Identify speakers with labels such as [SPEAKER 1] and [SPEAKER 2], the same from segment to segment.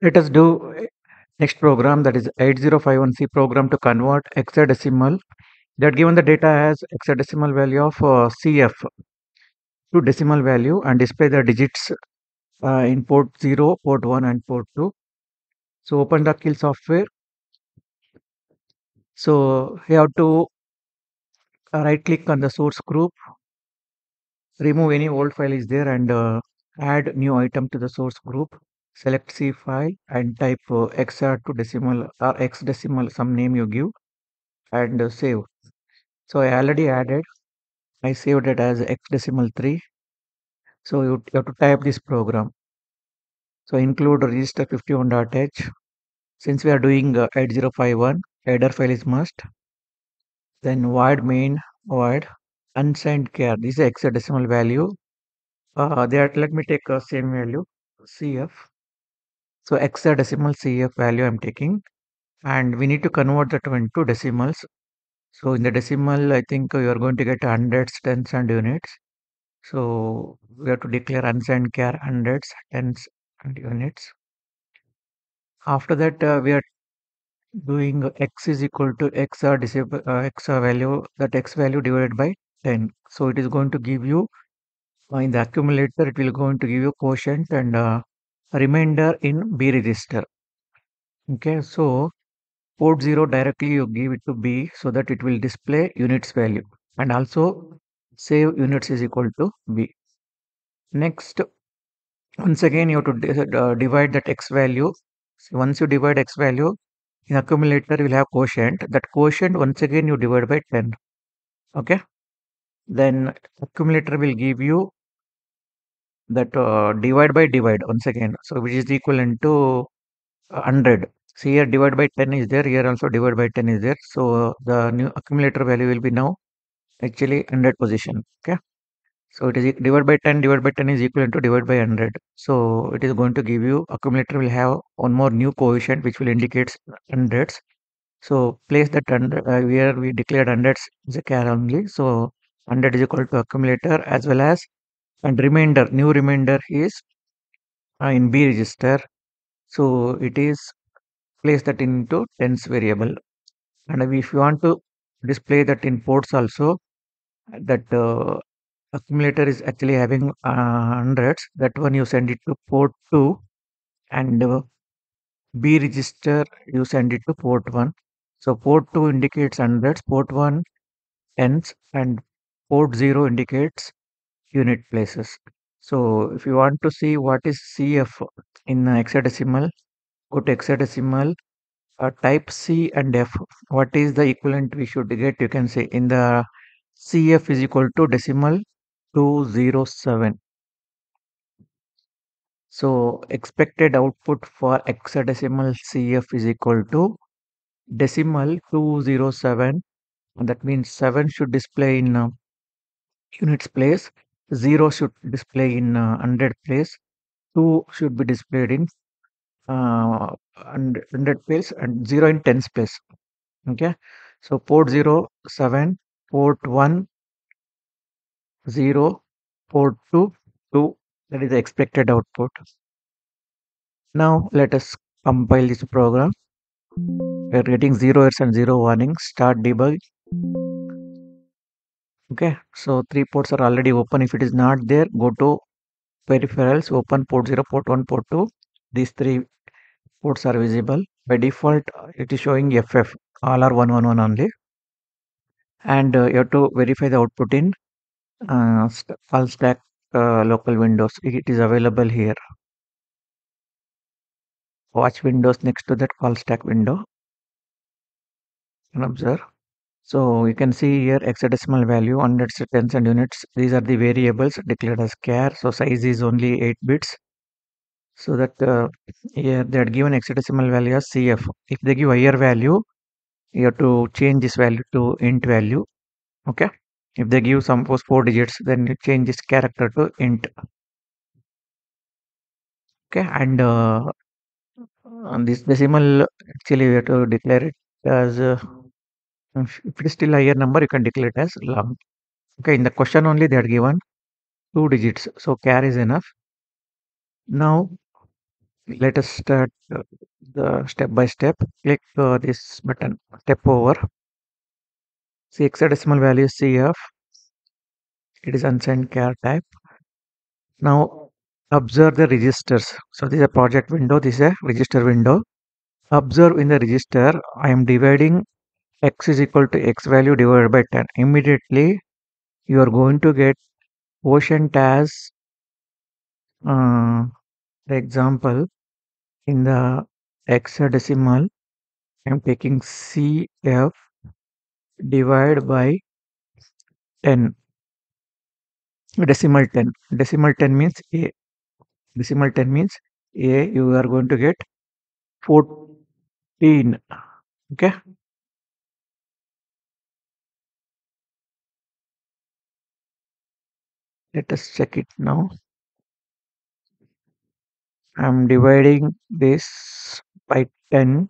[SPEAKER 1] Let us do uh, next program that is 8051C program to convert hexadecimal that given the data as hexadecimal value of uh, CF to decimal value and display the digits uh, in port 0, port 1 and port 2. So open the Keil software. So you have to uh, right click on the source group, remove any old file is there and uh, add new item to the source group. Select C file and type uh, XR to decimal or X decimal some name you give and uh, save. So I already added. I saved it as X decimal 3. So you, you have to type this program. So include register 51.h. Since we are doing uh, 8051, header file is must. Then void main void unsigned char. This is hexadecimal value. Uh, there, let me take a same value CF. So hexadecimal CF value I'm taking, and we need to convert that one to decimals. So in the decimal, I think you are going to get hundreds, tens, and units. So we have to declare unsigned char hundreds, tens, and units. After that, uh, we are doing x is equal to x r uh, x r value that x value divided by 10. So it is going to give you uh, in the accumulator it will going to give you quotient and uh, remainder in B register. Okay, so port 0 directly you give it to B so that it will display units value and also save units is equal to B. Next, once again you have to uh, divide that x value. So once you divide x value, in accumulator you will have quotient. That quotient once again you divide by 10. Okay. Then accumulator will give you that uh, divide by divide once again. So which is equivalent to 100. See here divide by 10 is there. Here also divide by 10 is there. So the new accumulator value will be now actually 100 position. Okay. So it is divided by 10 divided by 10 is equivalent to divide by 100. So it is going to give you accumulator will have one more new coefficient which will indicate hundreds. So place that under uh, where we declared hundreds is a char only. So 100 is equal to accumulator as well as and remainder new remainder is uh, in B register. So it is place that into tens variable. And if you want to display that in ports also that uh, accumulator is actually having uh, hundreds that one you send it to port 2 and uh, b register you send it to port 1 so port 2 indicates hundreds port 1 tens and port 0 indicates unit places. So if you want to see what is cf in hexadecimal go to hexadecimal uh, type c and f. What is the equivalent we should get? You can say in the cf is equal to decimal 207 So expected output for hexadecimal CF is equal to decimal 207. That means 7 should display in uh, units place, 0 should display in uh, 100 place, 2 should be displayed in uh, 100 place and 0 in 10 space Okay. So port 0, 7, port 1, 0, port 2, 2. That is the expected output. Now let us compile this program. We are getting zero errors and zero warnings. Start debug. Okay, so three ports are already open. If it is not there, go to peripherals, open port 0, port 1, port 2. These three ports are visible. By default, it is showing FF. All are 111 only. And uh, you have to verify the output in uh, call stack uh, local windows. It is available here. Watch windows next to that call stack window and observe. So you can see here hexadecimal value, hundreds, tens and units. These are the variables declared as char. So size is only 8 bits. So that uh, here they are given hexadecimal value as CF. If they give higher value, you have to change this value to int value. Okay. If they give some suppose 4 digits, then you change this character to int. Okay. And uh, this decimal actually we have to declare it as uh, if it is still higher number, you can declare it as long. Okay, in the question only they are given two digits, so char is enough. Now let us start uh, the step by step. Click uh, this button, step over. See hexadecimal value CF. It is unsigned char type. Now observe the registers. So this is a project window. This is a register window. Observe in the register. I am dividing x is equal to x value divided by 10. Immediately you are going to get quotient as uh, the example in the hexadecimal. I'm taking CF divided by 10 decimal 10 decimal 10 means A. Decimal 10 means A you are going to get 14 okay let us check it now. I'm dividing this by 10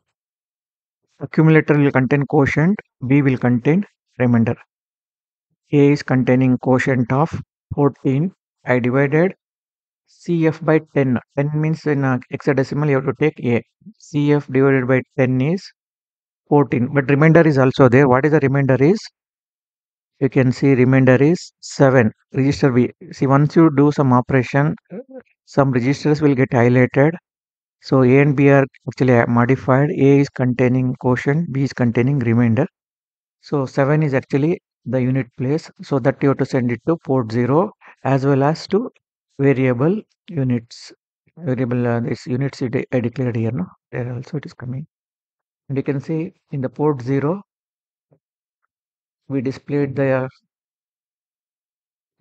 [SPEAKER 1] accumulator will contain quotient B will contain remainder. A is containing quotient of 14 I divided CF by 10 10 means in uh, hexadecimal you have to take A. CF divided by 10 is 14 but remainder is also there. What is the remainder is you can see remainder is 7 register B see once you do some operation some registers will get highlighted. So A and B are actually modified. A is containing quotient B is containing remainder. So 7 is actually the unit place. So that you have to send it to port 0 as well as to variable units. Variable uh, this units it, I declared here no? There also it is coming. And you can see in the port 0 we displayed the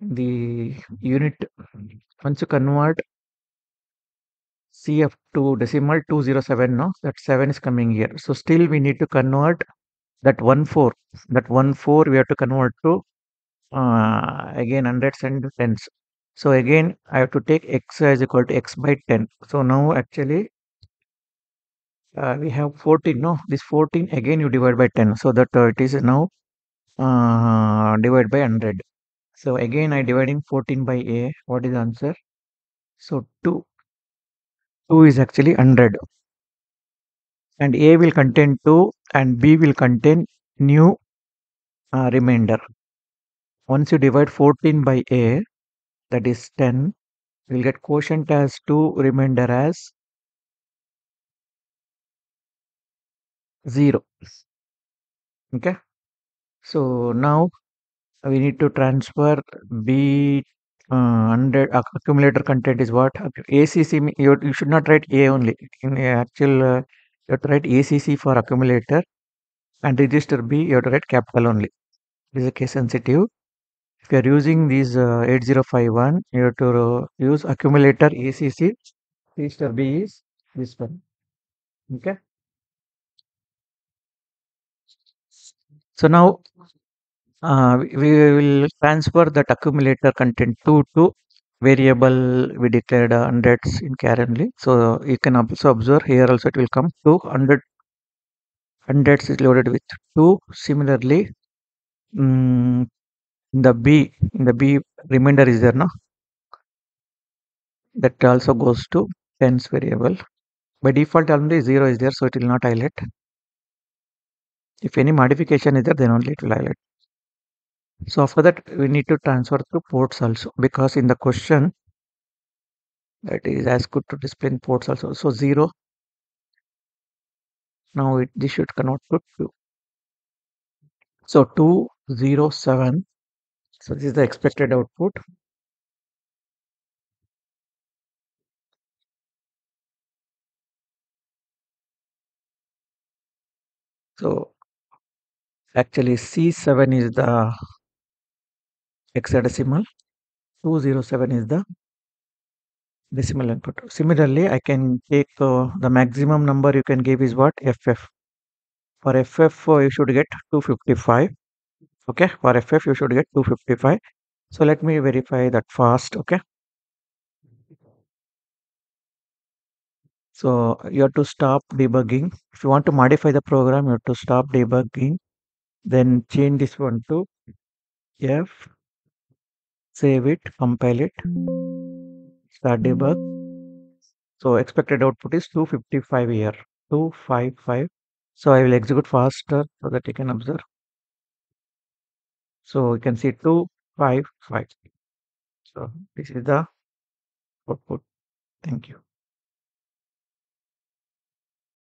[SPEAKER 1] the unit once you convert CF to decimal 207 no? That 7 is coming here. So still we need to convert that 1 4 that 1 4 we have to convert to uh, again hundreds and tens. So again I have to take x is equal to x by 10 so now actually uh, we have 14 no? This 14 again you divide by 10 so that uh, it is now uh, divided by 100 so again I dividing 14 by a. What is answer? So 2 2 is actually 100 and a will contain 2 and b will contain new uh, remainder. Once you divide 14 by a that is 10 we'll get quotient as 2 remainder as 0 okay so now we need to transfer b uh, 100 accumulator content is what? Acc you, you should not write a only. In actual uh, you have to write acc for accumulator and register b you have to write capital only. This is a case sensitive. If you are using these uh, 8051 you have to uh, use accumulator acc register b is this one. Okay? So now uh, we, will transfer that accumulator content 2 to variable we declared uh, hundreds in currently so you can also observe here also it will come to 100 hundreds is loaded with 2 similarly in the b in the b remainder is there no? That also goes to tens variable. By default only 0 is there so it will not highlight. If any modification is there then only it will highlight so after that we need to transfer to ports also because in the question that is as good to display in ports also. So 0 now it this should convert to 2 so 207 so this is the expected output. So actually c7 is the hexadecimal 207 is the decimal input similarly i can take uh, the maximum number you can give is what? Ff for ff uh, you should get 255 okay? For ff you should get 255 so let me verify that fast okay? So you have to stop debugging. If you want to modify the program you have to stop debugging. Then change this one to f save it compile it start debug So expected output is 255 here, 255. So I will execute faster so that you can observe. So you can see 255. So this is the output. Thank you.